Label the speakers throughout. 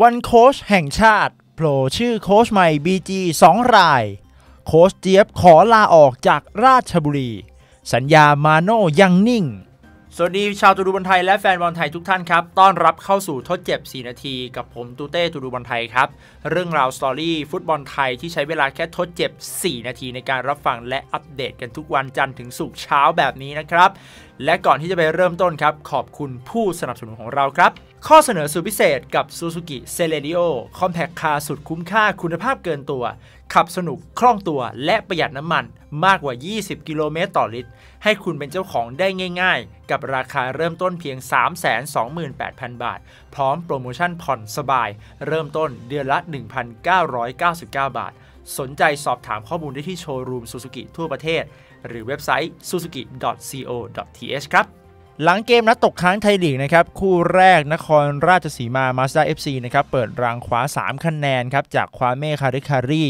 Speaker 1: วันโค้ชแห่งชาติโผล่ชื่อโค้ชใหม่ BG 2 ราย โค้ชเจี๊ยบขอลาออกจากราชบุรี สัญญามาโน่ยังนิ่ง สวัสดีชาวตูดูบอลไทยและแฟนบอลไทยทุกท่านครับ ต้อนรับเข้าสู่ทดเจ็บ 4 นาที กับผมตูเต้ตูดูบอลไทยครับ เรื่องราว story ฟุตบอลไทยที่ใช้เวลาแค่ทดเจ็บ 4 นาทีในการรับฟังและอัปเดตกันทุกวันจันทร์ถึงศุกร์เช้าแบบนี้นะครับและก่อนที่จะไปเริ่มต้นครับ ขอบคุณผู้สนับสนุนของเราครับ ข้อเสนอสุดพิเศษกับ Suzuki c e l e r i o Compact Car สุดคุ้มค่าคุณภาพเกินตัว ขับสนุกคล่องตัวและประหยัดน้ำมันมากกว่า 20 กิโลเมตรต่อลิตร ให้คุณเป็นเจ้าของได้ง่ายๆ กับราคาเริ่มต้นเพียง 328,000 บาท พร้อมโปรโมชั่นผ่อนสบาย เริ่มต้นเดือนละ 1,999 บาท สนใจสอบถามข้อมูลได้ที่โชว์รูม Suzuki ทั่วประเทศ หรือเว็บไซต์ suzuki.co.th ครับ หลังเกมนัดตกค้างไทยลีกนะครับคู่แรกนครราชสีมามาสด้า FC นะครับเปิดรังคว้า 3 คะแนนครับจากควาเม่คาริคารี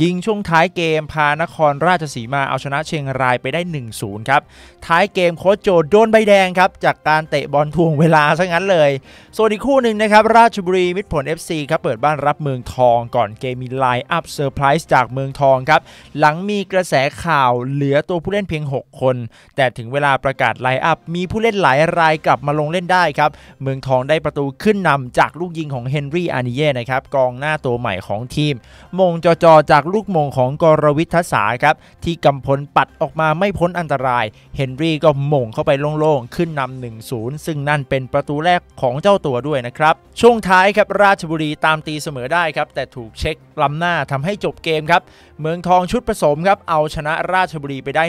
Speaker 1: ยิงช่วงท้ายเกมพานครราชสีมาเอาชนะเชียงรายไปได้ 1-0 ครับ ท้ายเกมโค้ชโจโดนใบแดงครับจากการเตะบอลถ่วงเวลาซะงั้นเลย ส่วนอีกคู่หนึ่งนะครับราชบุรีมิตรผล FC ครับเปิดบ้านรับเมืองทองก่อนเกมมี line up surprise จากเมืองทองครับหลังมีกระแสข่าวเหลือตัวผู้เล่นเพียง 6 คน แต่ถึงเวลาประกาศ line up มีผู้เล่นหลายรายกลับมาลงเล่นได้ครับ เมืองทองได้ประตูขึ้นนำจากลูกยิงของเฮนรี่อานิเย่นะครับกองหน้าตัวใหม่ของทีม โหม่งจ่อๆ จากลูกโหม่งของกรวิชญ์ ทะสาครับที่กำพลปัดออกมาไม่พ้นอันตราย เฮนรี่ก็โหม่งเข้าไปโล่งๆ ขึ้นนำ1-0 ซึ่งนั่นเป็นประตูแรกของเจ้าตัวด้วยนะครับ ช่วงท้ายครับราชบุรีตามตีเสมอได้ครับ แต่ถูกเช็คล้ำหน้าทำให้จบเกมครับ เมืองทองชุดผสมครับ เอาชนะราชบุรีไปได้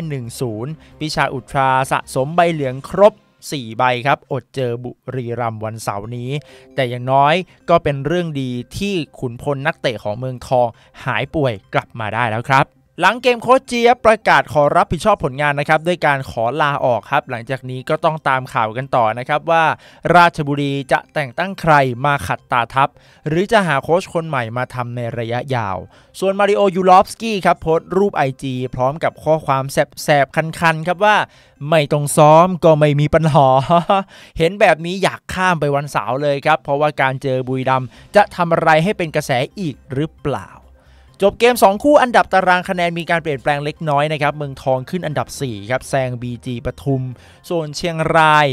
Speaker 1: 1-0 พิชาอุทราสะสมใบเหลืองครบ 4 ใบครับ อดเจอบุรีรัมย์วันเสาร์นี้ แต่อย่างน้อยก็เป็นเรื่องดีที่ขุนพลนักเตะของเมืองทองหายป่วยกลับมาได้แล้วครับ หลังเกมโค้ชเจี๊ยบประกาศขอรับผิดชอบผลงานนะครับด้วยการขอลาออกครับ หลังจากนี้ก็ต้องตามข่าวกันต่อนะครับว่าราชบุรีจะแต่งตั้งใครมาขัดตาทัพ หรือจะหาโค้ชคนใหม่มาทำในระยะยาว ส่วนมาริโอยูลอฟสกี้ครับโพสต์รูป IG พร้อมกับข้อความแสบๆ คันๆ ครับว่า ไม่ต้องซ้อมก็ไม่มีปัญหา เห็นแบบนี้อยากข้ามไปวันเสาร์เลยครับ เพราะว่าการเจอบุรีรัมย์จะทำอะไรให้เป็นกระแสอีกหรือเปล่า จบเกม 2 คู่อันดับตารางคะแนนมีการเปลี่ยนแปลงเล็กน้อยนะครับเมืองทองขึ้นอันดับ4ครับแซง BG ปทุม ส่วนเชียงราย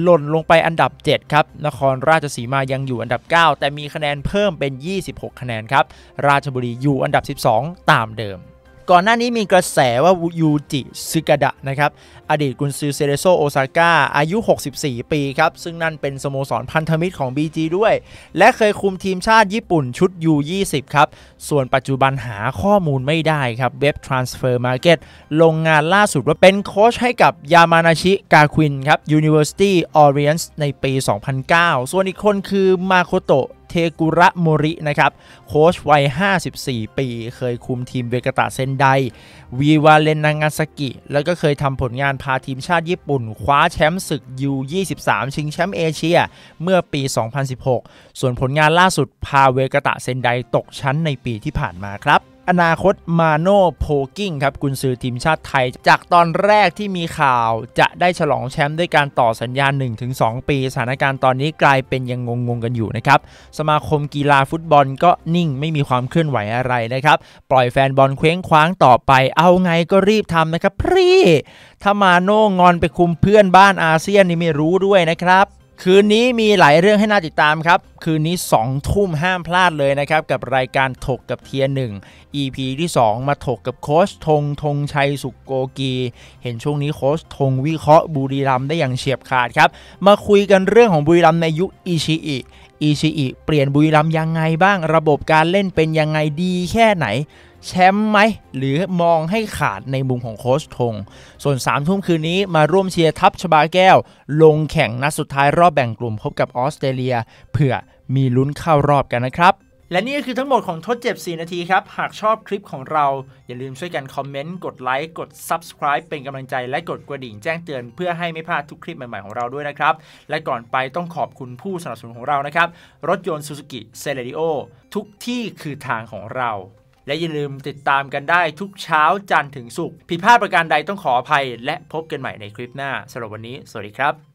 Speaker 1: หล่นลงไปอันดับ 7 ครับ นครราชสีมายังอยู่อันดับ 9 แต่มีคะแนนเพิ่มเป็น 26 คะแนนครับ ราชบุรีอยู่อันดับ 12 ตามเดิม ก่อนหน้านี้มีกระแสว่ายูจิซึกะดะนะครับ อดีตกุนซือเซเรโซโอซาก้าอายุ 64 ปีครับ ซึ่งนั่นเป็นสโมสรพันธมิตรของ BG ด้วย และเคยคุมทีมชาติญี่ปุ่นชุด U20 ครับ ส่วนปัจจุบันหาข้อมูลไม่ได้ครับเว็บ Transfer Market ลงงานล่าสุดว่าเป็นโค้ชให้กับยามานาชิกาควินครับ University Orient ในปี 2009 ส่วนอีกคนคือมาโคโตะ เทกุระโมรินะครับโค้ชวัย 54 ปี เคยคุมทีมเวกาตะเซนไดวีวาเลนนางาซากิ แล้วก็เคยทำผลงานพาทีมชาติญี่ปุ่น คว้าแชมป์ศึก U23 ชิงแชมป์เอเชีย เมื่อปี 2016 ส่วนผลงานล่าสุดพาเวกาตะเซนไดตกชั้นในปีที่ผ่านมาครับ อนาคตมาโนโพกิ้งครับกุนซือทีมชาติไทย จากตอนแรกที่มีข่าวจะได้ฉลองแชมป์ด้วยการต่อสัญญา 1-2 ปี สถานการณ์ตอนนี้กลายเป็นยังงงๆกันอยู่นะครับ สมาคมกีฬาฟุตบอลก็นิ่งไม่มีความเคลื่อนไหวอะไรนะครับ ปล่อยแฟนบอลเคว้งคว้างต่อไป เอาไงก็รีบทำนะครับพรีถ้ามาโน่งอนไปคุมเพื่อนบ้านอาเซียนนี่ไม่รู้ด้วยนะครับ คืนนี้มีหลายเรื่องให้น่าติดตามครับ คืนนี้2ทุ่มห้ามพลาดเลยนะครับ กับรายการถกกับ Tier หนึ่ง EP ที่ 2 มาถกกับโค้ชธงธงชัยสุขโกกี เห็นช่วงนี้โค้ชธงวิเคราะห์บุรีรัมย์ได้อย่างเฉียบขาดครับ มาคุยกันเรื่องของบุรีรัมย์ในยุคอิชิอิอิชิอิเปลี่ยนบุรีรัมย์ยังไงบ้าง ระบบการเล่นเป็นยังไงดีแค่ไหน แชมป์ไหมหรือมองให้ขาดในมุมของโค้ชธงส่วน3ามทุ่มคืนนี้มาร่วมเชียร์ทัพชบาแก้ว ลงแข่งนัดสุดท้ายรอบแบ่งกลุ่มพบกับออสเตรเลีย เผื่อมีลุ้นเข้ารอบกันนะครับและนี่ก็คือทั้งหมดของทดเจ็บ 4 นาทีครับ หากชอบคลิปของเรา อย่าลืมช่วยกันคอมเมนต์ กดไลค์ กด Subscribe เป็นกำลังใจและกดกระดิ่งแจ้งเตือนเพื่อให้ไม่พลาดทุกคลิปใหม่ ๆ ของเราด้วยนะครับ และก่อนไปต้องขอบคุณผู้สนับสนุนของเรานะครับ รถยนต์ Suzuki c e l e r i o ทุกที่คือทางของเรา และอย่าลืมติดตามกันได้ทุกเช้าจันทร์ถึงศุกร์ผิดพลาดประการใดต้องขออภัย และพบกันใหม่ในคลิปหน้าสำหรับวันนี้ สวัสดีครับ